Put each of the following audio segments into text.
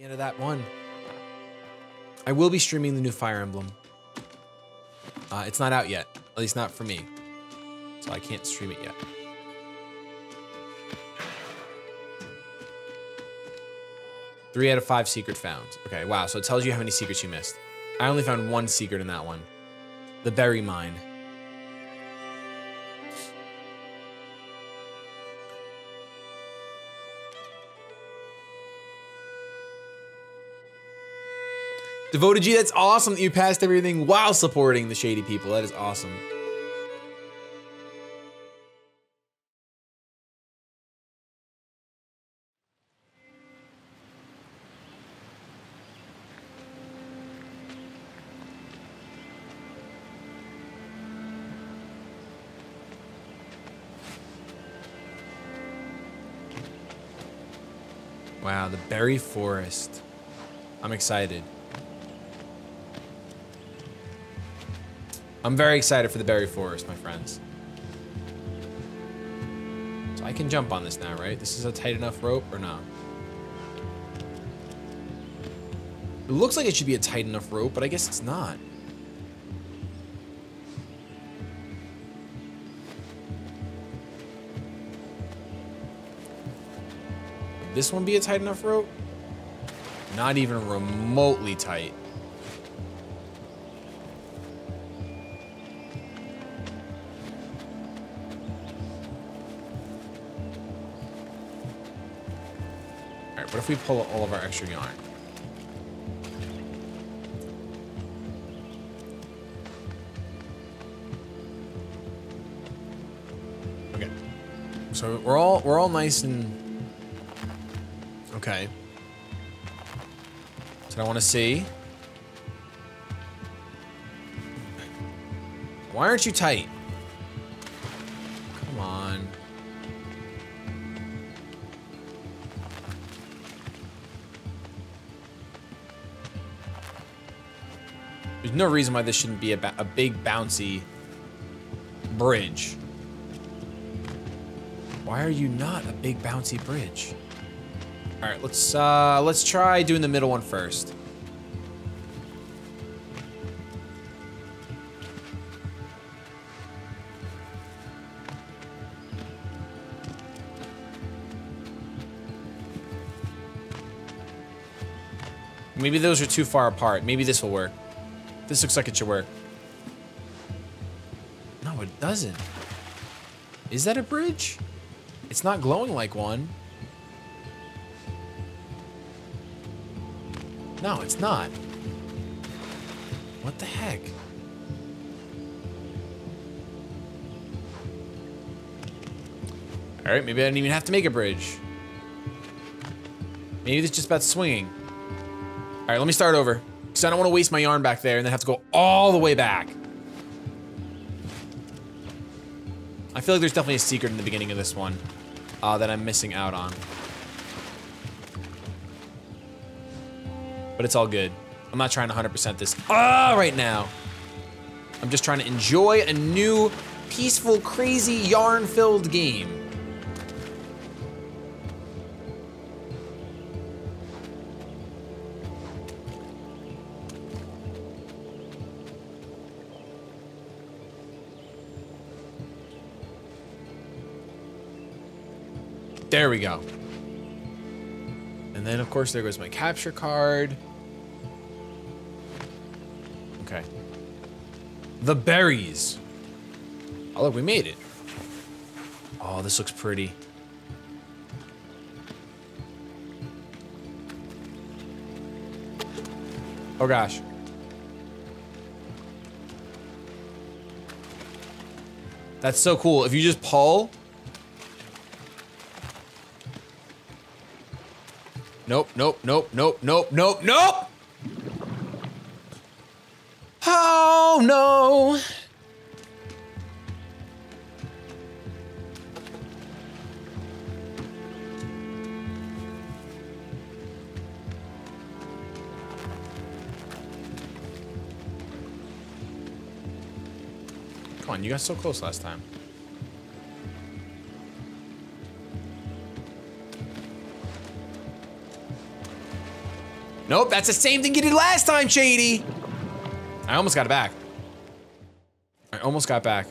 The end of that one. I will be streaming the new Fire Emblem. Uh, it's not out yet, at least not for me. So I can't stream it yet. Three out of five secret found. Okay, wow, so it tells you how many secrets you missed. I only found one secret in that one. The berry mine. Devoted G, that's awesome that you passed everything while supporting the shady people. That is awesome. Wow, the berry forest. I'm excited. I'm very excited for the berry forest, my friends. So I can jump on this now, right? This is a tight enough rope or not? It looks like it should be a tight enough rope, but I guess it's not. Would this one be a tight enough rope? Not even remotely tight. If we pull all of our extra yarn? Okay. So we're all we're all nice and okay. So I want to see. Why aren't you tight? There's no reason why this shouldn't be a, a big bouncy bridge. Why are you not a big bouncy bridge? All right, let's uh let's try doing the middle one first. Maybe those are too far apart. Maybe this will work. This looks like it should work. No, it doesn't. Is that a bridge? It's not glowing like one. No, it's not. What the heck? All right, maybe I didn't even have to make a bridge. Maybe it's just about swinging. All right, let me start over. Because I don't want to waste my yarn back there and then have to go all the way back. I feel like there's definitely a secret in the beginning of this one uh, that I'm missing out on. But it's all good. I'm not trying to 100% this ah, right now. I'm just trying to enjoy a new, peaceful, crazy, yarn-filled game. There we go. And then, of course, there goes my capture card. Okay. The berries. Oh, look, we made it. Oh, this looks pretty. Oh, gosh. That's so cool. If you just pull, Nope, nope, nope, nope, nope, nope, nope! Oh no! Come on, you got so close last time. Nope, that's the same thing you did last time, Shady. I almost got it back. I almost got back.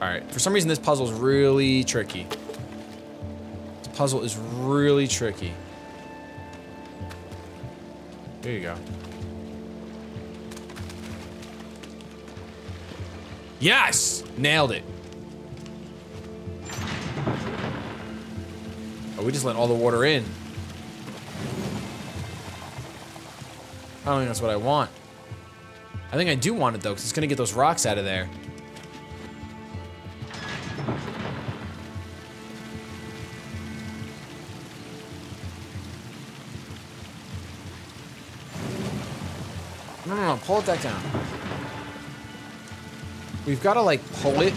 All right, for some reason this puzzle is really tricky. This puzzle is really tricky. There you go. Yes! Nailed it. Oh, we just let all the water in. I don't think that's what I want. I think I do want it though, because it's gonna get those rocks out of there. No, no, no, pull it back down. We've got to like pull it.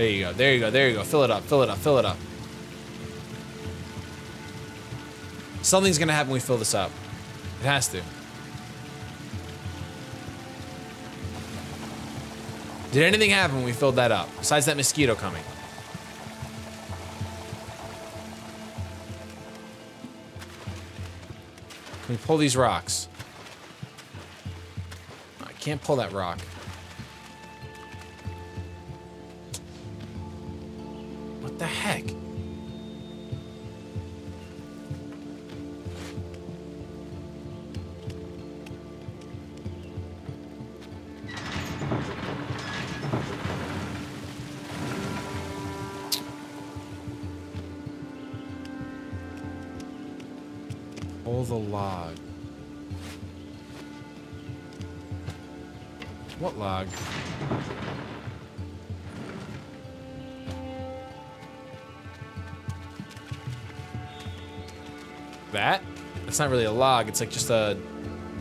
There you go, there you go, there you go. Fill it up, fill it up, fill it up. Something's gonna happen when we fill this up. It has to. Did anything happen when we filled that up? Besides that mosquito coming? Can we pull these rocks? I can't pull that rock. Pull the log. What log? That? That's not really a log. It's like just a...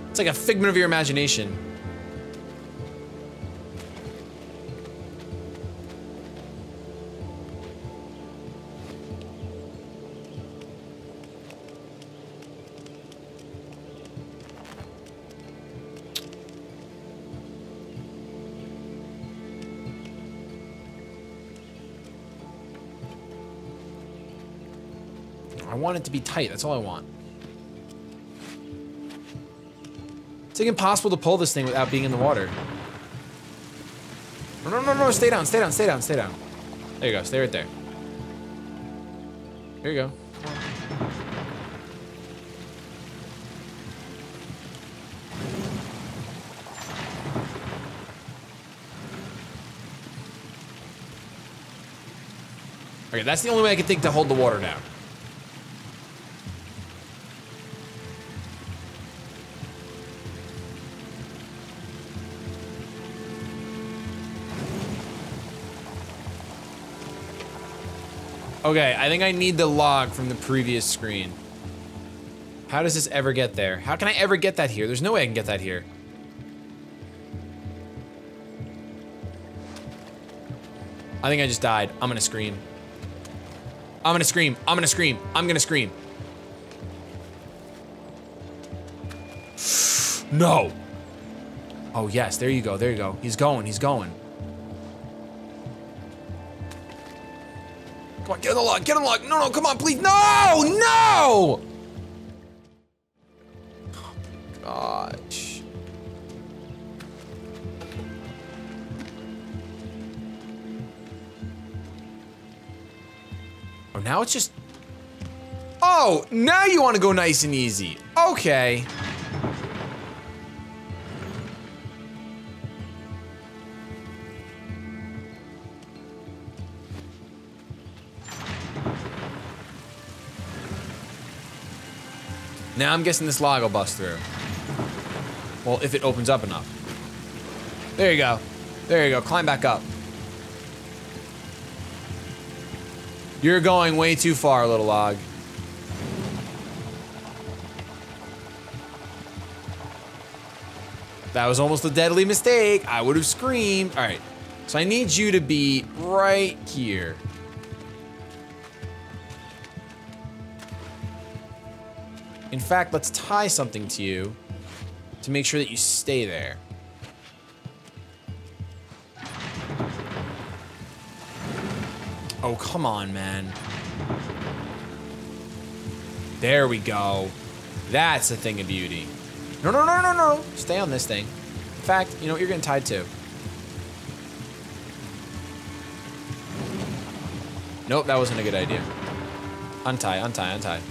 It's like a figment of your imagination. I want it to be tight. That's all I want. It's like impossible to pull this thing without being in the water. No, no, no, no. Stay down, stay down, stay down, stay down. There you go. Stay right there. Here you go. Okay, that's the only way I can think to hold the water down. Okay, I think I need the log from the previous screen. How does this ever get there? How can I ever get that here? There's no way I can get that here. I think I just died. I'm gonna scream. I'm gonna scream. I'm gonna scream. I'm gonna scream. No. Oh, yes. There you go. There you go. He's going. He's going. Come on, get on the log, get on the log. No, no, come on, please. No, no! Oh, gosh. Oh, now it's just... Oh, now you want to go nice and easy. Okay. Now I'm guessing this log will bust through. Well, if it opens up enough. There you go. There you go. Climb back up. You're going way too far, little log. That was almost a deadly mistake. I would have screamed. All right. So I need you to be right here. In fact, let's tie something to you to make sure that you stay there. Oh, come on, man. There we go. That's a thing of beauty. No, no, no, no, no. Stay on this thing. In fact, you know what? You're getting tied to? Nope, that wasn't a good idea. Untie, untie, untie.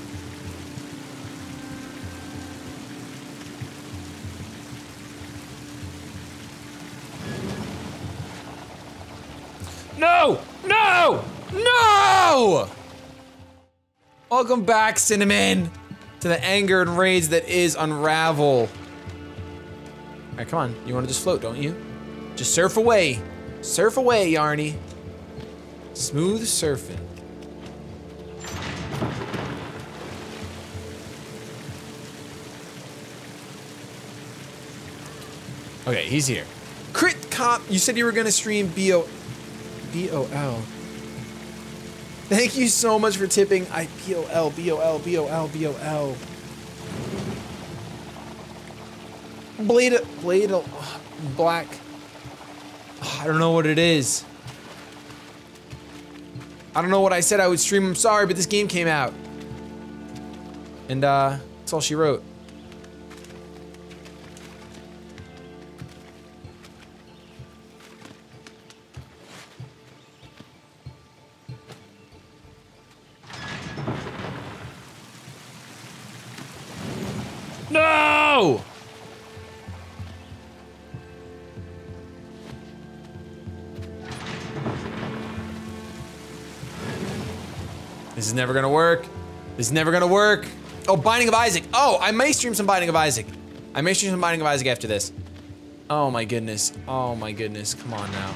Welcome back, Cinnamon, to the anger and rage that is Unravel. All right, come on. You want to just float, don't you? Just surf away. Surf away, Yarny. Smooth surfing. Okay, he's here. Crit Cop, you said you were gonna stream BO B-O-L. Thank you so much for tipping. I B-O-L, B-O-L, B-O-L, B-O-L. Blade, blade, black. I don't know what it is. I don't know what I said I would stream. I'm sorry, but this game came out. And, uh, that's all she wrote. This is never gonna work. This is never gonna work. Oh, Binding of Isaac. Oh, I may stream some Binding of Isaac. I may stream some Binding of Isaac after this. Oh my goodness. Oh my goodness. Come on now.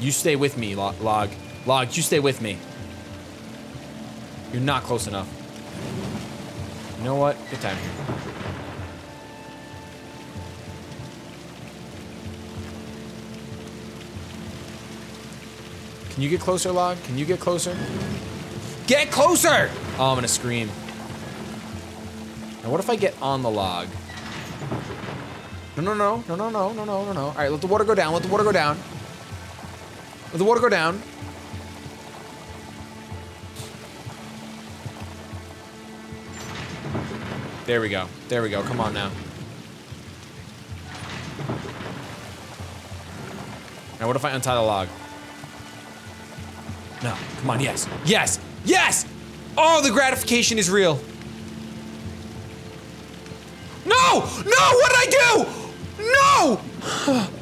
You stay with me, Log. Log, you stay with me. You're not close enough. You know what? Good time here. Can you get closer, Log? Can you get closer? Get closer! Oh, I'm gonna scream. Now, what if I get on the log? No, no, no, no, no, no, no, no, no, no. All right, let the water go down. Let the water go down. Let the water go down. There we go. There we go. Come on now. Now, what if I untie the log? No. Come on. Yes. Yes. Yes! Oh, the gratification is real. No! No! What did I do? No!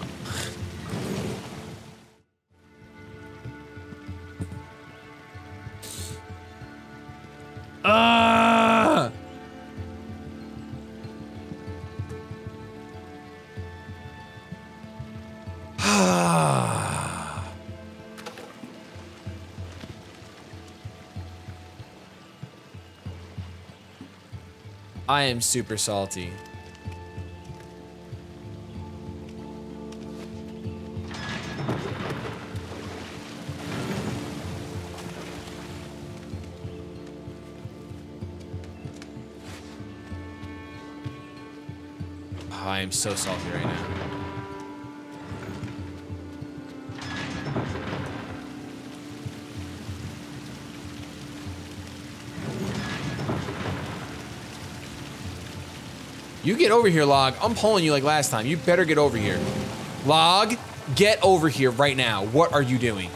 I am super salty. Oh, I am so salty right now. You get over here, Log. I'm pulling you like last time. You better get over here. Log, get over here right now. What are you doing?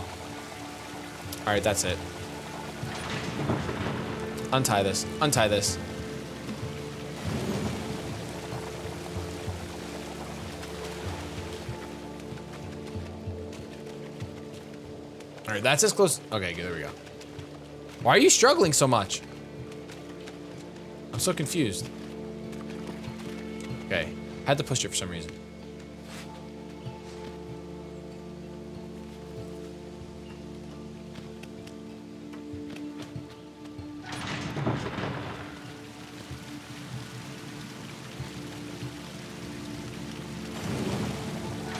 All right, that's it. Untie this. Untie this. All right, that's as close. Okay, good, there we go. Why are you struggling so much? I'm so confused. Okay, had to push it for some reason.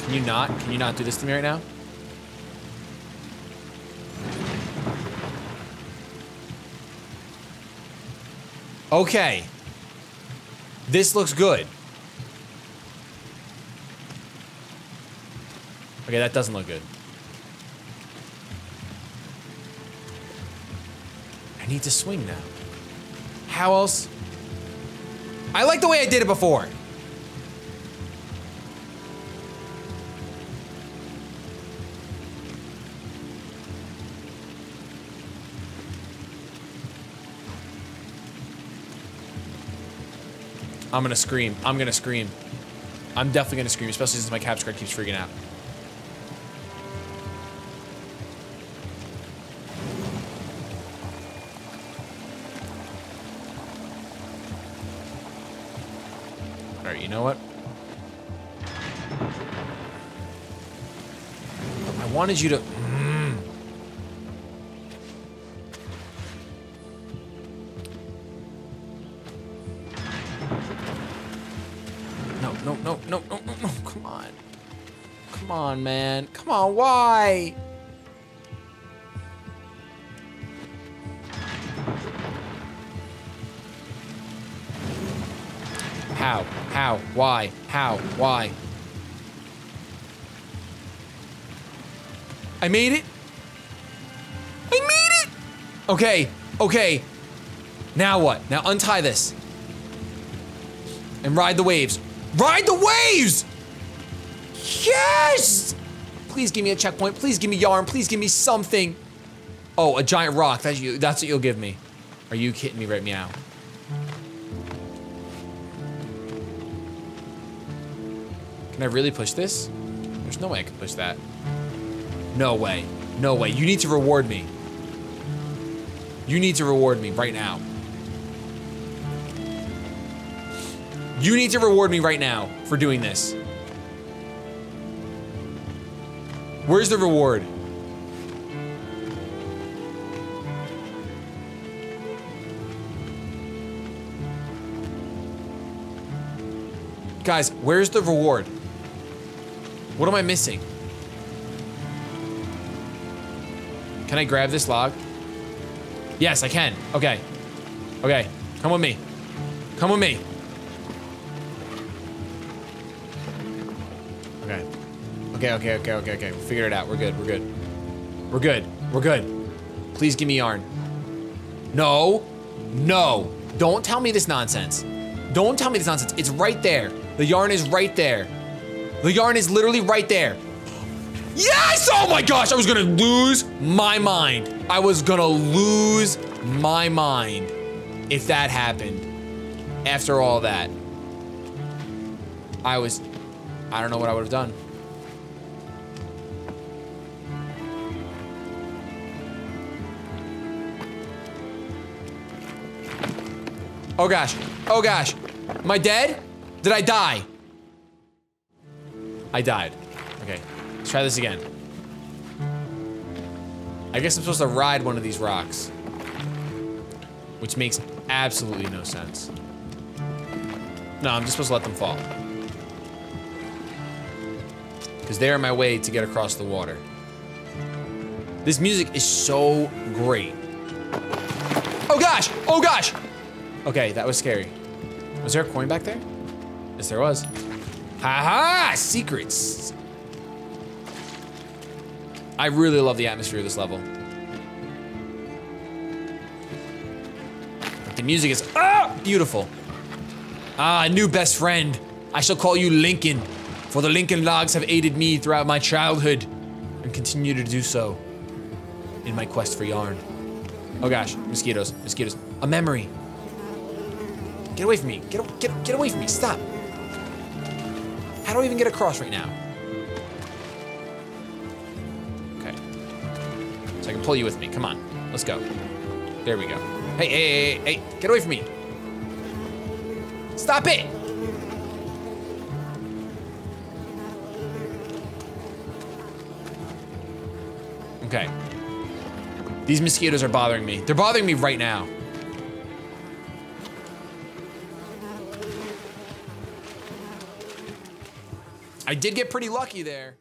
Can you not? Can you not do this to me right now? Okay. This looks good. Okay, that doesn't look good. I need to swing now. How else? I like the way I did it before. I'm gonna scream. I'm gonna scream. I'm definitely gonna scream, especially since my capture card keeps freaking out. You know what? I wanted you to. Mm. No, no, no, no, no, no, no. Come on. Come on, man. Come on, why? How? How? Why? How? Why? I made it. I made it. Okay. Okay. Now what? Now untie this. And ride the waves. Ride the waves! Yes! Please give me a checkpoint. Please give me yarn. Please give me something. Oh, a giant rock. That's you. That's what you'll give me. Are you kidding me right meow? Can I really push this? There's no way I can push that. No way. No way. You need to reward me. You need to reward me right now. You need to reward me right now for doing this. Where's the reward? Guys, where's the reward? What am I missing? Can I grab this log? Yes, I can. Okay. Okay. Come with me. Come with me. Okay. Okay, okay, okay, okay, okay. We figured it out. We're good. We're good. We're good. We're good. Please give me yarn. No. No. Don't tell me this nonsense. Don't tell me this nonsense. It's right there. The yarn is right there. The yarn is literally right there. Yes! Oh my gosh, I was gonna lose my mind. I was gonna lose my mind if that happened. After all that. I was, I don't know what I would have done. Oh gosh, oh gosh. Am I dead? Did I die? I died. Okay, let's try this again. I guess I'm supposed to ride one of these rocks. Which makes absolutely no sense. No, I'm just supposed to let them fall. Because they're my way to get across the water. This music is so great. Oh gosh! Oh gosh! Okay, that was scary. Was there a coin back there? Yes, there was. Ha ha! Secrets! I really love the atmosphere of this level. The music is ah beautiful. Ah, new best friend. I shall call you Lincoln, for the Lincoln logs have aided me throughout my childhood and continue to do so in my quest for yarn. Oh gosh, mosquitoes, mosquitoes. A memory. Get away from me. Get, get, get away from me. Stop. How do I even get across right now? Okay. So I can pull you with me. Come on. Let's go. There we go. Hey, hey, hey, hey, hey. Get away from me. Stop it! Okay. These mosquitoes are bothering me. They're bothering me right now. I did get pretty lucky there.